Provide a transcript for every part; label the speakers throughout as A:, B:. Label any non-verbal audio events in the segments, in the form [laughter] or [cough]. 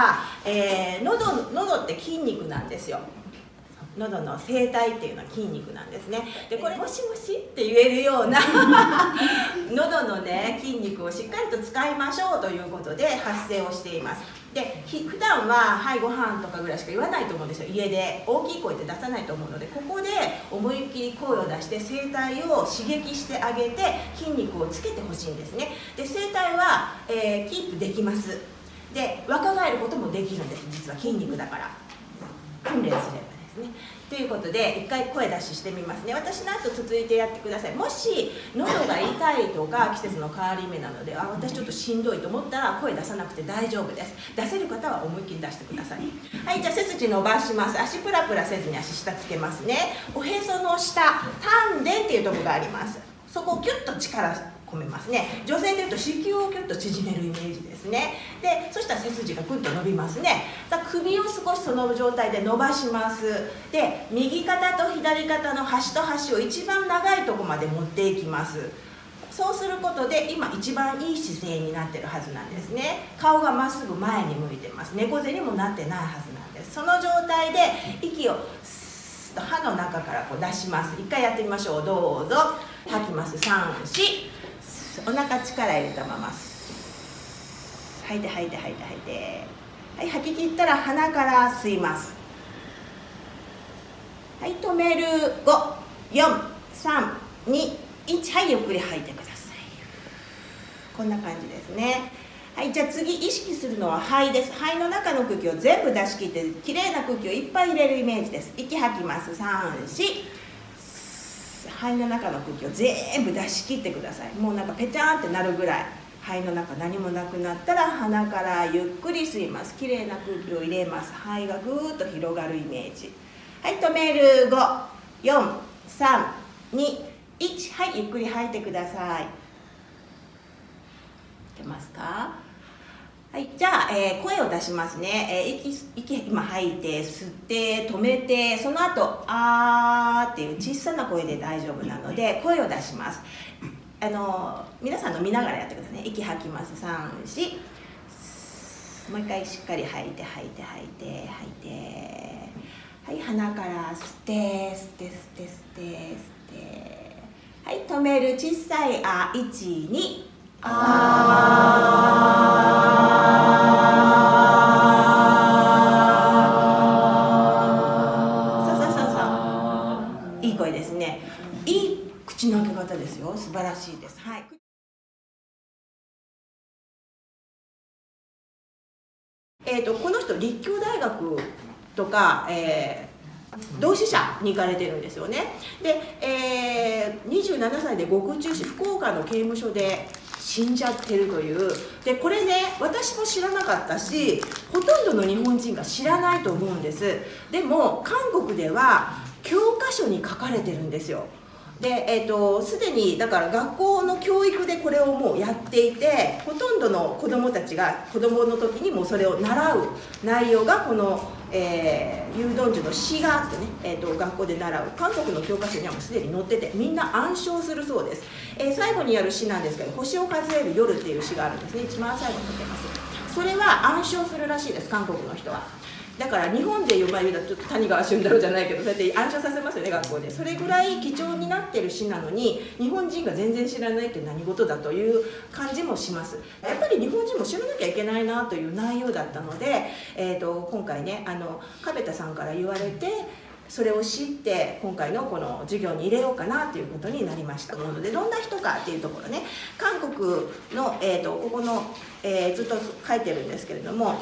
A: は、えー、喉喉って筋肉なんですよ。喉の声帯っていうのは筋肉なんですね。でこれ「もしもし」って言えるような [laughs] 喉のね筋肉をしっかりと使いましょうということで発声をしています。で普段は「はいご飯とかぐらいしか言わないと思うんですよ。家で大きい声って出さないと思うのでここで思いっきり声を出して声帯を刺激してあげて筋肉をつけてほしいんですね。で声帯は、えー、キープできます。で若返ることもできるんです実は筋肉だから。訓練すればですね。ということで一回声出ししてみますね。私の後続いてやってください。もし喉が痛いとか季節の変わり目なのであ私ちょっとしんどいと思ったら声出さなくて大丈夫です。出せる方は思いっきり出してください。はいじゃあ背筋伸ばします。足プラプラせずに足下つけますね。おへその下丹田っていうとこがあります。そこをギュッと力込めますね。女性でいうと子宮をキュッと縮めるイメージです。ですね。でそしたら背筋がグッと伸びますね。首を少しその状態で伸ばします。で右肩と左肩の端と端を一番長いとこまで持っていきます。そうすることで今一番いい姿勢になってるはずなんですね。顔がまっすぐ前に向いてます。猫背にもなってないはずなんです。その状態で息をスッと歯の中からこう出します。一回やってみましょう。どうぞ。吐きます。34お腹力入れたまま吐いて吐いて吐いて吐いて。はい吐き切ったら鼻から吸います。はい止める。54321はいゆっくり吐いてください。こんな感じですね。はいじゃあ次意識するのは肺です。肺の中の空気を全部出し切ってきれいな空気をいっぱい入れるイメージです。息吐きます。34肺の中の空気を全部出し切ってください。もうなんかペチャンってなるぐらい。肺の中何もなくなったら鼻からゆっくり吸います。きれいな空気を入れます。肺がぐーっと広がるイメージ。はい止める。54321はいゆっくり吐いてください。いけますか？はい、じゃあ、えー、声を出しますね、えー、息息今吐いて吸って止めてその後あーっていう小さな声で大丈夫なので声を出します。あの皆さんの見ながらやってくださいね。息吐きます。34もう一回しっかり吐いて吐いて吐いて吐いて。はい鼻から吸って吸って吸って吸って。吸ってはい止める。小さいあ12そえーと、この人立教大学とか、えー、同志社に行かれてるんですよね。で、えー、27歳で獄中死福岡の刑務所で死んじゃってるという。でこれね私も知らなかったしほとんどの日本人が知らないと思うんです。でも韓国では教科書に書かれてるんですよ。で、えーと、すでにだから学校の教育でこれをもうやっていてほとんどの子どもたちが子どもの時にもそれを習う内容がこのえー、ユードンジュの詩があってね、えーと、学校で習う。韓国の教科書にはもうすでに載っててみんな暗唱するそうです、えー、最後にやる詩なんですけど「星を数える夜」っていう詩があるんですね。一番最後に載ってます。それは暗唱するらしいです韓国の人は。だから日本で呼ばれるとちょっと谷川俊太郎じゃないけどそうやって暗唱させますよね学校で。それぐらい貴重になってる詩なのに日本人が全然知らないって何事だという感じもします。やっぱり日本人も知らなきゃいけないなという内容だったので、えーと、今回ねあの壁田さんから言われてそれを知って今回のこの授業に入れようかなということになりましたのでどんな人かっていうところね。韓国の、えーと、ここの、えー、ずっと書いてるんですけれども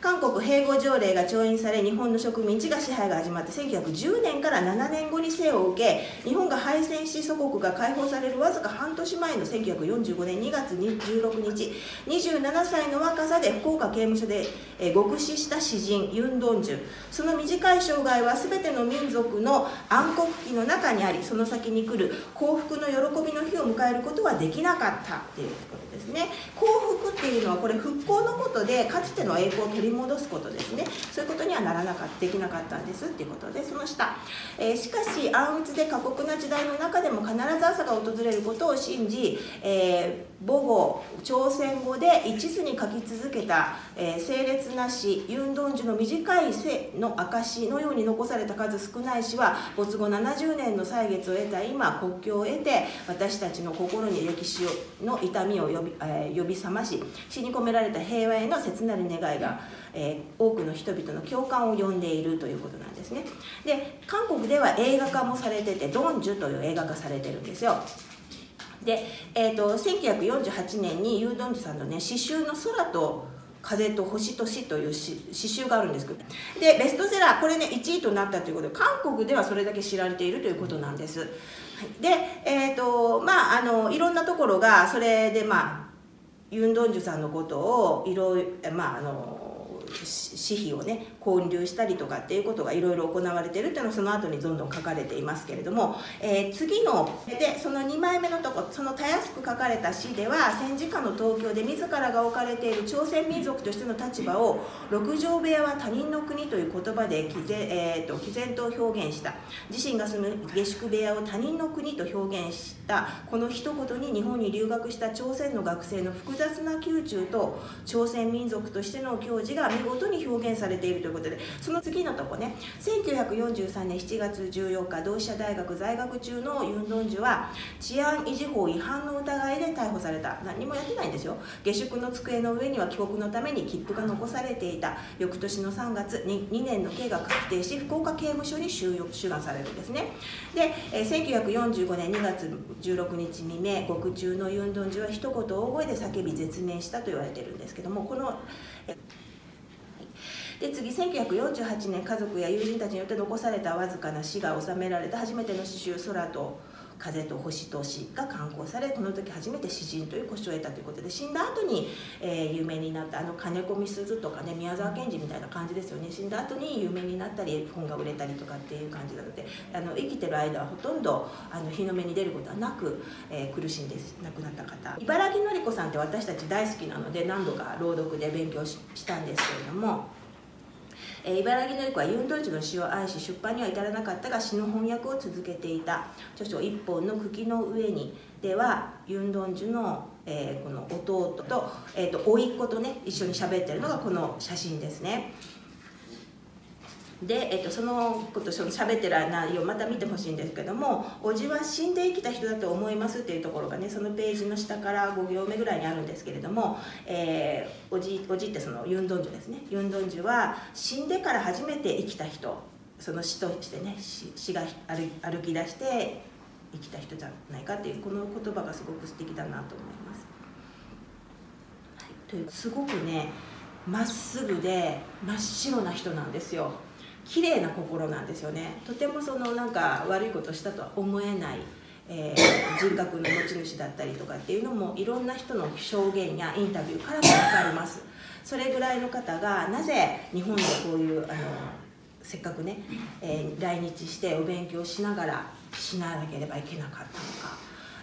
A: 韓国併合条例が調印され日本の植民地が支配が始まって1910年から7年後に生を受け日本が敗戦し祖国が解放されるわずか半年前の1945年2月16日27歳の若さで福岡刑務所で極死した詩人ユン・ドンジュ。その短い生涯は全ての民族の暗黒期の中にありその先に来る幸福の喜びの日を迎えることはできなかったっていうことですね。幸福っていうのはこれ復興のことでかつての栄光を取りり戻すことですね。そういうことにはならなかったできなかったんですっていうことでその下、えー、しかし暗鬱で過酷な時代の中でも必ず朝が訪れることを信じ、えー母語朝鮮語で一途に書き続けた、えー、清烈な詩ユン・ドンジュの短い生の証のように残された数少ない詩は没後70年の歳月を得た今国境を得て私たちの心に歴史の痛みを呼び,、えー、呼び覚まし詩に込められた平和への切なる願いが、えー、多くの人々の共感を呼んでいるということなんですね。で韓国では映画化もされてて「ドンジュ」という映画化されてるんですよ。で、えーと、1948年にユー・ドンジュさんのね詩集の「空と風と星と死」という詩集があるんですけど。でベストセラーこれね1位となったということで韓国ではそれだけ知られているということなんです。はい、で、えーとまあ、あのいろんなところがそれでまあユン・ドンジュさんのことをいろいろまああの私費をね混流したりとかっていうことがいろいろ行われてるっていうのはその後にどんどん書かれていますけれども、えー、次のでその2枚目のとこそのたやすく書かれた詩では戦時下の東京で自らが置かれている朝鮮民族としての立場を六畳部屋は他人の国という言葉で毅然,、えーと、毅然と表現した。自身が住む下宿部屋を他人の国と表現したこの一言に日本に留学した朝鮮の学生の複雑な宮中と朝鮮民族としての矜持が見事に表現されているということでその次のとこね1943年7月14日同志社大学在学中のユン・ドンジュは治安維持法違反の疑いで逮捕された。何もやってないんですよ。下宿の机の上には帰国のために切符が残されていた。翌年の3月に2年の刑が確定し福岡刑務所に収収監されるんですね。で、え1945年2月16日未明獄中のユン・ドンジュは一言大声で叫び絶命したと言われてるんですけどもこので次1948年家族や友人たちによって残されたわずかな死が収められた初めての詩集「空と風と星と死」が刊行されこの時初めて詩人という腰を得たということで死んだ後に、えー、有名になったあの金子みすずとかね宮沢賢治みたいな感じですよね死んだ後に有名になったり本が売れたりとかっていう感じなのであの生きてる間はほとんどあの日の目に出ることはなく、えー、苦しんで亡くなった方茨城のり子さんって私たち大好きなので何度か朗読で勉強したんですけれども。えー、茨城のり子はユン・ドイツの詩を愛し出版には至らなかったが詩の翻訳を続けていた著書「一本の茎の上に」ではユン・ドンジュの、えー、この弟と,、えーと、と甥っ子とね一緒に喋ってるのがこの写真ですね。で、えっと、そのことその喋ってる内容また見てほしいんですけども「おじは死んで生きた人だと思います」っていうところがねそのページの下から5行目ぐらいにあるんですけれども、えー、おじおじってそのユンドンジュですねユンドンジュは死んでから初めて生きた人その死としてね死が歩き出して生きた人じゃないかっていうこの言葉がすごく素敵だなと思います。はい、というすごくねまっすぐで真っ白な人なんですよ。綺麗な心なんですよね。とてもそのなんか悪いことしたとは思えない、えー、人格の持ち主だったりとかっていうのもいろんな人の証言やインタビューからも分かります。それぐらいの方がなぜ日本でこういうあのせっかくね、えー、来日してお勉強しながら死なければいけなかったのか、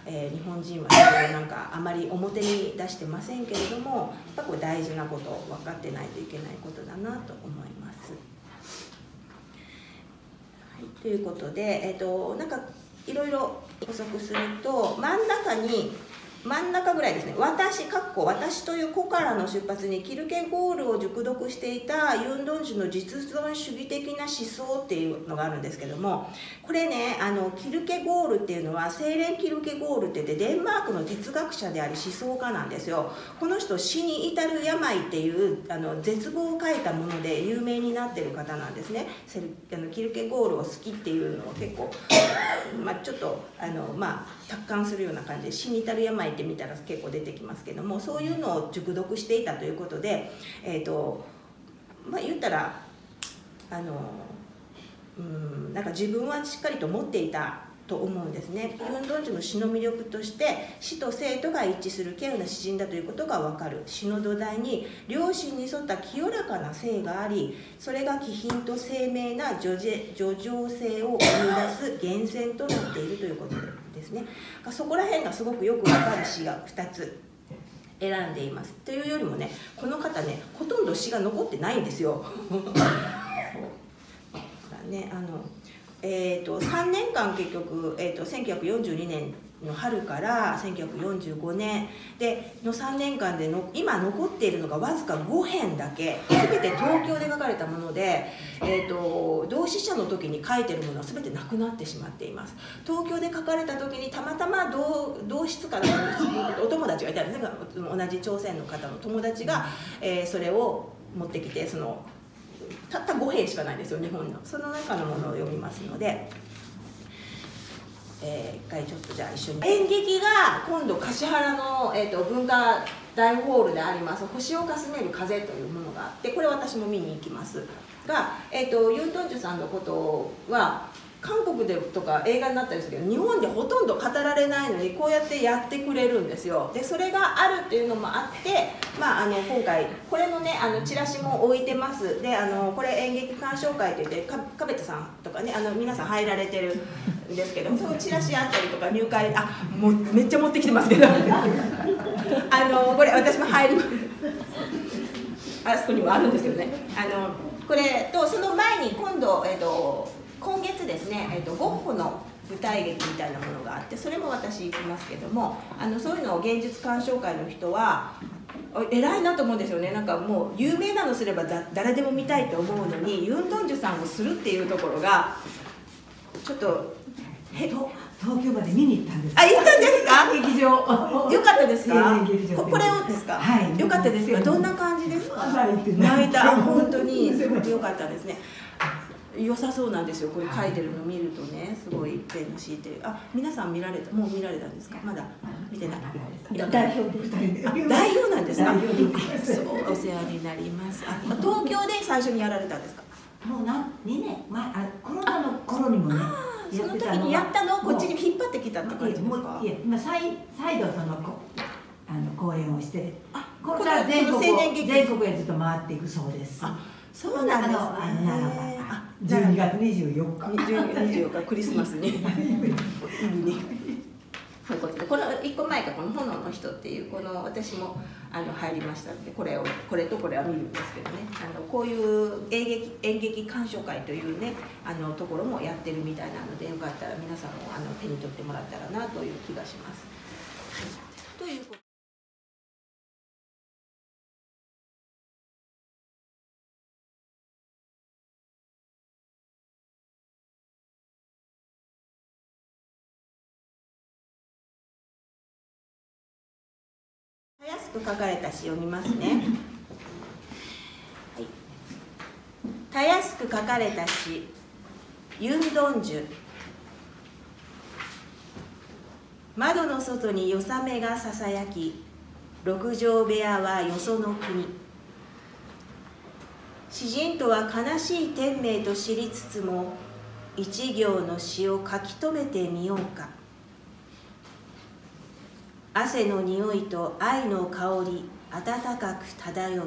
A: えー、日本人はそれをなんかあまり表に出してませんけれどもやっぱこれ大事なことを分かってないといけないことだなと思います。ということで、えーと、なんかいろいろ補足すると真ん中に真ん中ぐらいですね。私かっこ私という子からの出発にキルケゴールを熟読していたユン・ドンジュの実存主義的な思想っていうのがあるんですけどもこれねあのキルケゴールっていうのは精錬キルケゴールって言ってデンマークの哲学者であり思想家なんですよ。この人死に至る病っていうあの絶望を書いたもので有名になってる方なんですね。あのキルケゴールを好きっていうのを結構、まあ、ちょっとあのまあ達観するような感じで死に至る病ってみたら結構出てきますけどもそういうのを熟読していたということでえ、ー、とまあ言ったらあのうんなんか自分はしっかりと持っていたと思うんですね。ユン・ドンジュの詩の魅力として死と生とが一致する稀有な詩人だということが分かる。詩の土台に良心に沿った清らかな性がありそれが気品と生命な叙情性を生み出す源泉となっているということですね。そこら辺がすごくよく分かる詩が2つ選んでいます。というよりもねこの方ねほとんど詩が残ってないんですよ。[laughs] ねあのえーと、3年間結局、えーと、1942年の春から1945年。での3年間での今残っているのがわずか5編だけ。全て東京で書かれたもので、えーと、同志社の時に書いてるものは全てなくなってしまっています。東京で書かれた時にたまたま同同室からお友達がいたんですね同じ朝鮮の方の友達が、えー、それを持ってきてそのたった5編しかないですよ日本の。その中のものを読みますので。えー、一回ちょっとじゃあ一緒に。演劇が今度橿原の、えーと、文化大ホールであります「星をかすめる風」というものがあってこれ私も見に行きます。が、えーと、ユン・トンジュさんのことは韓国でとか映画になったりするけど日本でほとんど語られないのにこうやってやってくれるんですよ。でそれがあるっていうのもあって、まあ、あの今回これのねあのチラシも置いてます。であのこれ演劇鑑賞会といってかかべたさんとかねあの皆さん入られてるんですけど [laughs] そのチラシあったりとか入会あもうめっちゃ持ってきてますけど。[laughs] あのこれ私も入ります。あそこにもあるんですけどね。あのこれとその前に今度、えーと今月ですね、えーと、ゴッホの舞台劇みたいなものがあってそれも私行きますけどもあのそういうのを芸術鑑賞会の人は偉いなと思うんですよねなんかもう有名なのすれば誰でも見たいと思うのにユン・ドンジュさんをするっていうところがちょっと
B: え東京まで見に行ったんです。
A: あ、行ったんですか？
B: 劇場。
A: よかったですか？
B: こ
A: これをですか？
B: はい。
A: よかったですか？どんな感じですか？
B: 泣
A: いた。本当に [laughs] すごく良かったですね。良さそうなんですよこれ書いてるの見るとねすごいペンの敷いてる。あ皆さん見られたもう見られたんですか？まだ見てな。い
B: 代表
A: 代表なんですか？そうお世話になります。あ東京で最初にやられたんですか？
B: もうな2年前？あコロナの頃にもね
A: その時にやったの？をこっちに引っ張ってきたって感じですか？
B: いや今再再度そのこあの講演をして
A: あ
B: これから全国全国へずっと回っていくそうです。
A: そうなんですね。
B: あ12月24日
A: 24日クリスマスに。[laughs] これ1個前かこの「炎の人」っていうこの私もあの入りましたのでこれをこれとこれは見るんですけどね。あのこういう演劇演劇鑑賞会というねあのところもやってるみたいなのでよかったら皆さんもあの手に取ってもらったらなという気がします。はい、ということたやすく書かれた詩読みますね、たやすく書かれた詩。ユンドンジュ。窓の外によさめがささやき。六畳部屋はよその国。詩人とは悲しい天命と知りつつも一行の詩を書き留めてみようか。汗の匂いと愛の香り温かく漂う。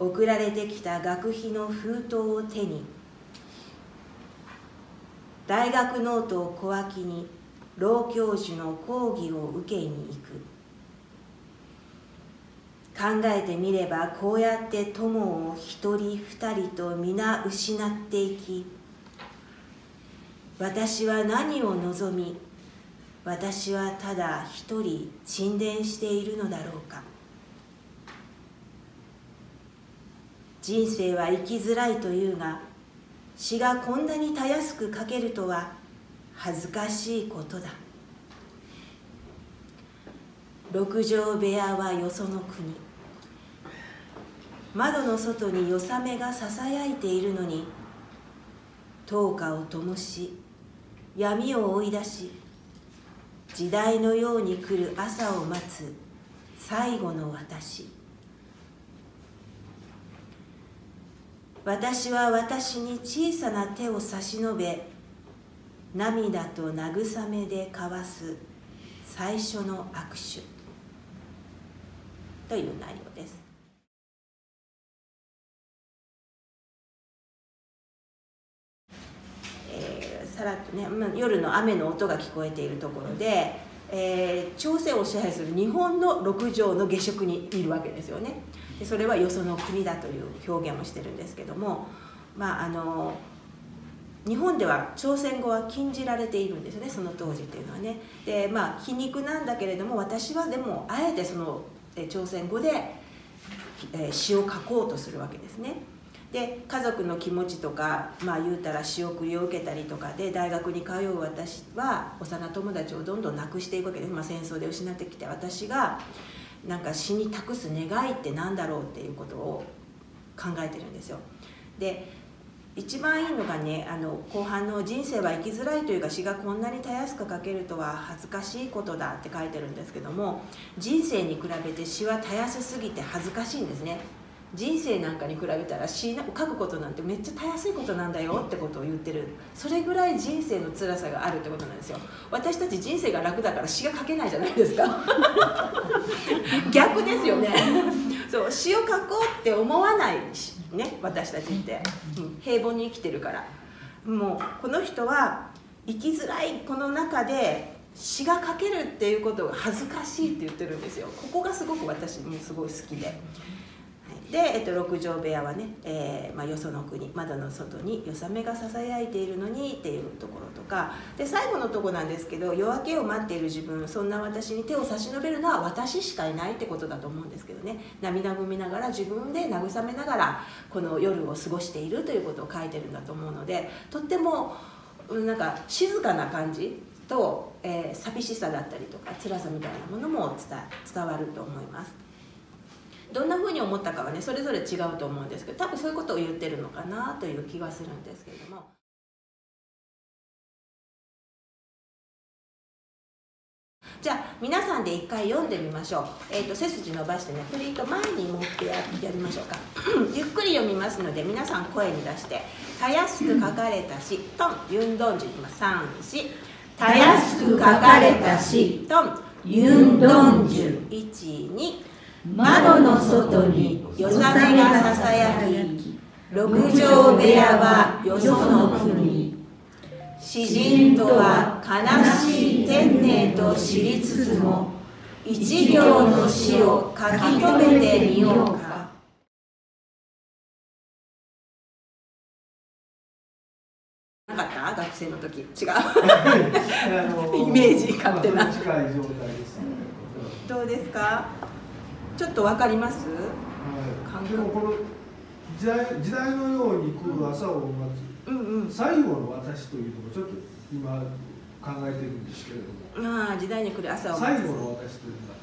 A: 送られてきた学費の封筒を手に大学ノートを小脇に老教授の講義を受けに行く。考えてみればこうやって友を一人二人と皆失っていき私は何を望み私はただ一人沈殿しているのだろうか。人生は生きづらいというが詩がこんなにたやすく書けるとは恥ずかしいことだ。六畳部屋はよその国。窓の外によさめがささやいているのに灯火を灯し闇を追い出し時代のように来る朝を待つ最後の私。私は私に小さな手を差し伸べ涙と慰めで交わす最初の握手。という内容です。さらっとね、まあ、夜の雨の音が聞こえているところで、えー、朝鮮を支配する日本の六条の下宿にいるわけですよね。でそれはよその国だという表現をしてるんですけどもまああの日本では朝鮮語は禁じられているんですよねその当時っていうのはね。でまあ皮肉なんだけれども私はでもあえてその朝鮮語で、詩を書こうとするわけですね。で家族の気持ちとかまあ言うたら仕送りを受けたりとかで大学に通う私は幼友達をどんどんなくしていくわけです、まあ、戦争で失ってきて私がなんか死に託す願いって何だろうっていうことを考えてるんですよ。で一番いいのがねあの後半の「人生は生きづらいというか詩がこんなにたやすく書けるとは恥ずかしいことだ」って書いてるんですけども人生に比べて詩はたやすすぎて恥ずかしいんですね。人生なんかに比べたら詩を書くことなんてめっちゃたやすいことなんだよってことを言ってる。それぐらい人生の辛さがあるってことなんですよ。私たち人生が楽だから詩が書けないじゃないですか。[laughs] 逆ですよね。そう詩を書こうって思わないね私たちって、うん、平凡に生きてるから。もうこの人は生きづらいこの中で詩が書けるっていうことが恥ずかしいって言ってるんですよ。ここがすごく私もすごい好きで。で、えっと、6畳部屋はね、えーまあ、よその国窓の外に夜雨がささやいているのにっていうところとかで最後のとこなんですけど夜明けを待っている自分そんな私に手を差し伸べるのは私しかいないってことだと思うんですけどね涙ぐみながら自分で慰めながらこの夜を過ごしているということを書いてるんだと思うのでとってもなんか静かな感じと、えー、寂しさだったりとか辛さみたいなものも伝わると思います。どんなふうに思ったかはねそれぞれ違うと思うんですけど多分そういうことを言ってるのかなという気がするんですけれども。じゃあ皆さんで一回読んでみましょう、えーと、背筋伸ばしてねプリント前に持ってややりましょうか。[clears throat] ゆっくり読みますので皆さん声に出して「たやすく書かれた詩」「トン」「ユンドンジ。ュ」今3四
B: たやすく書かれた詩」「トン」「ユンドンジ。ュ」
A: 12
B: 窓の外に夜雨がささやき六畳部屋はよその国。詩人とは悲しい天命と知りつつも一行の詩を書き留めてみようか。
A: なかった？学生の時。違う。[laughs] イメージ勝手な。どうですか？ちょっとわかります、
C: はい、でもこの時代時代のように来る朝を待つ、うんうん、最後の私というのをちょっと今考えてるんですけれど
A: も。ああ時代に来る朝を
C: 待つ。最後の私というのは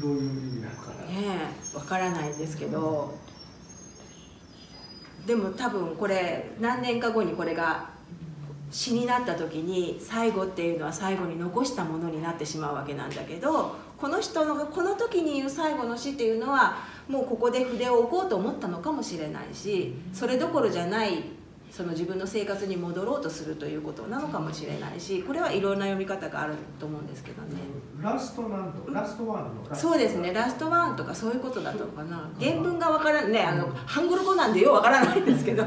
C: どういう意味なのかな。
A: ねえわからないんですけど、でも多分これ何年か後にこれが詩になった時に最後っていうのは最後に残したものになってしまうわけなんだけどこの人のこの時に言う最後の詩っていうのはもうここで筆を置こうと思ったのかもしれないしそれどころじゃないその自分の生活に戻ろうとするということなのかもしれないしこれはいろんな読み方があると思うんですけどね。
C: ラストなんとラストワンの
A: そうですねラストワンとかそういうことだったのかな原文がわからんねあのハングル語なんでようわからないんですけど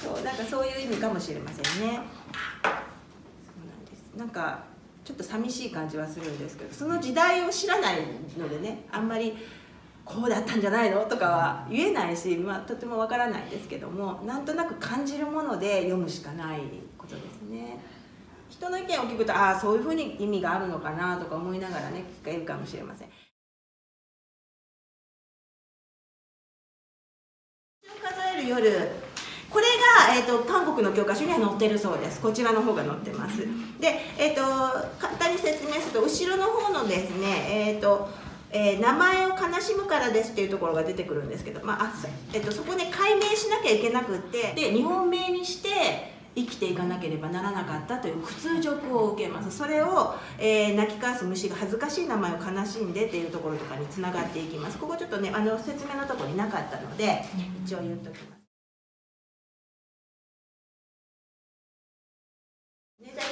A: そうなんかそういう意味かもしれませんね。そうなんです。なんかちょっと寂しい感じはするんですけどその時代を知らないのでねあんまりこうだったんじゃないのとかは言えないし、まあ、とてもわからないですけどもなんとなく感じるもので読むしかないことですね。人の意見を聞くとああそういうふうに意味があるのかなとか思いながらね聞けるかもしれません。数える夜これが、えーと、韓国の教科書には載ってるそうです。こちらの方が載ってます。で、えーと、簡単に説明すると後ろの方のですねえ、ー、とえー、名前を悲しむからですっていうところが出てくるんですけど、まあえっと、そこで解明しなきゃいけなくってで日本名にして生きていかなければならなかったという屈辱を受けます。それを、えー、泣き交わす虫が恥ずかしい名前を悲しんでっていうところとかにつながっていきます。ここちょっとねあの説明のとこになかったので一応言っときます。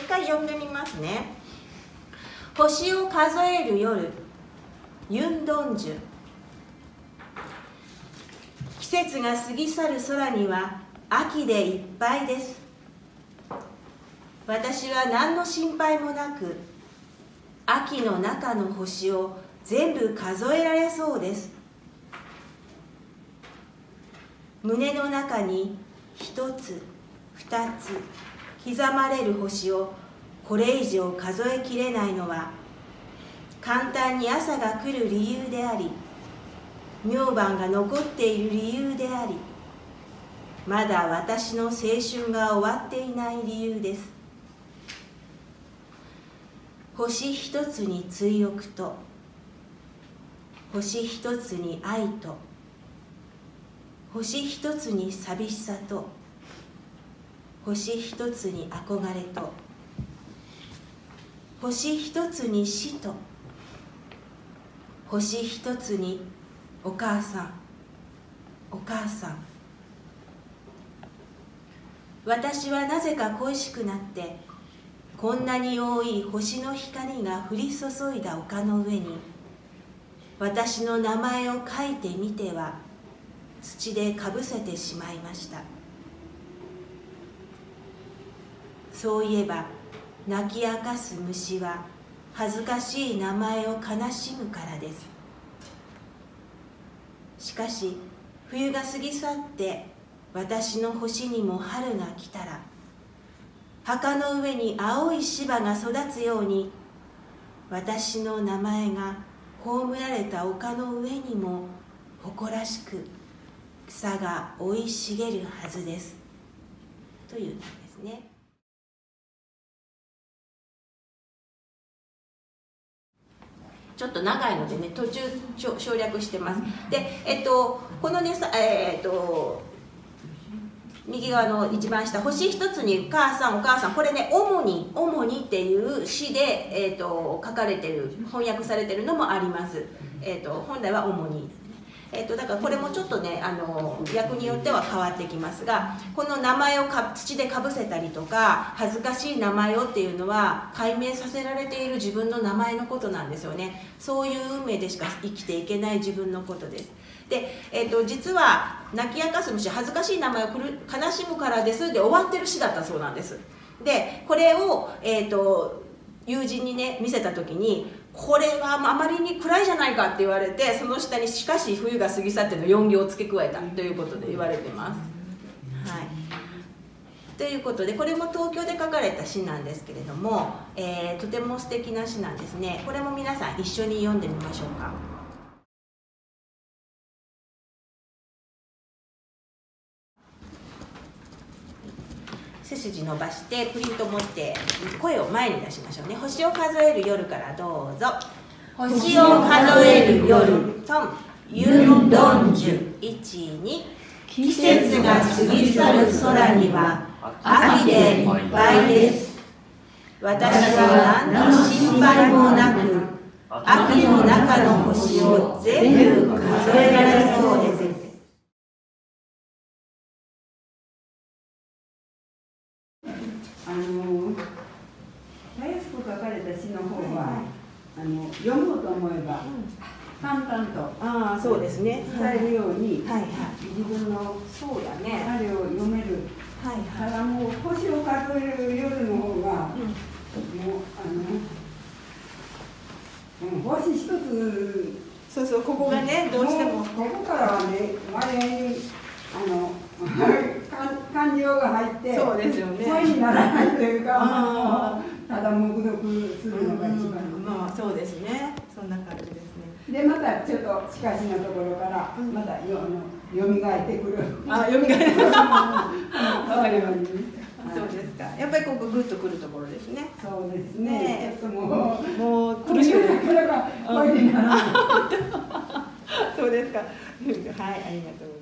A: 一回読んでみますね。星を数える夜ユンドンジュ。季節が過ぎ去る空には秋でいっぱいです。私は何の心配もなく秋の中の星を全部数えられそうです。胸の中に一つ2つ刻まれる星をこれ以上数えきれないのは簡単に朝が来る理由であり明晩が残っている理由でありまだ私の青春が終わっていない理由です。星一つに追憶と星一つに愛と星一つに寂しさと星一つに憧れと。星一つに死と星一つにお母さん。お母さん。私はなぜか恋しくなってこんなに多い星の光が降り注いだ丘の上に私の名前を書いてみては土でかぶせてしまいました。そういえば泣き明かす虫は恥ずかしい名前を悲しむからです。しかし冬が過ぎ去って私の星にも春が来たら墓の上に青い芝が育つように私の名前が葬られた丘の上にも誇らしく草が生い茂るはずです。というんですね。ちょっと長いのでね途中省略してます。でえっとこのねえっと右側の一番下星一つに「母さんお母さん」これね「主に」「主に」っていう詩で、えーと、書かれてる翻訳されてるのもあります、えーと、本来は「主に」えーと、だからこれもちょっとねあの役によっては変わってきますがこの名前をか土でかぶせたりとか恥ずかしい名前をっていうのは解明させられている自分の名前のことなんですよね。そういう運命でしか生きていけない自分のことです。で、えーと、実は泣き明かす虫恥ずかしい名前を悲しむからですで終わってる詩だったそうなんです。でこれを、えーと、友人にね見せた時にこれはあまりに暗いじゃないかって言われてその下に「しかし冬が過ぎ去って」の4行を付け加えたということで言われてます。はいということでこれも東京で書かれた詩なんですけれども、えー、とても素敵な詩なんですねこれも皆さん一緒に読んでみましょうか。筋伸ばしてプリント持って声を前に出しましょうね。星を数える夜からどうぞ。
B: 星を数える夜
A: トンユンドンジュ。12
B: 季節が過ぎ去る空には秋でいっぱいです。
A: 私は何の心配もなく秋の中の星を全部数えられそうです
D: 読もうと思えば、淡々と。
A: ああそうですね。
D: 伝えるように、
A: はいはい、
D: 自分の
A: そうやね。
D: あれを読める、はいはい、ただもう星を数える夜の方が、うん、もうあの、うん、星一つ。
A: そうそうここがねどうしても。
D: ここからはね前にあの [laughs] 感情が入って
A: そうですよね。
D: 声にならないというかただ黙読するのが一番、
A: うん、まあそうですねそんな感じですね
D: でまたちょっとしかしのところからまたよ、うん、よみがえってくる
A: あよみがえってくる [laughs] わかります [laughs] そうですか。やっぱりここグッとくるところですね。
D: そうですね。ね
A: ちょっともうもう苦しい。
D: これが声にならない。[laughs]
A: そうですか。はい、ありがとう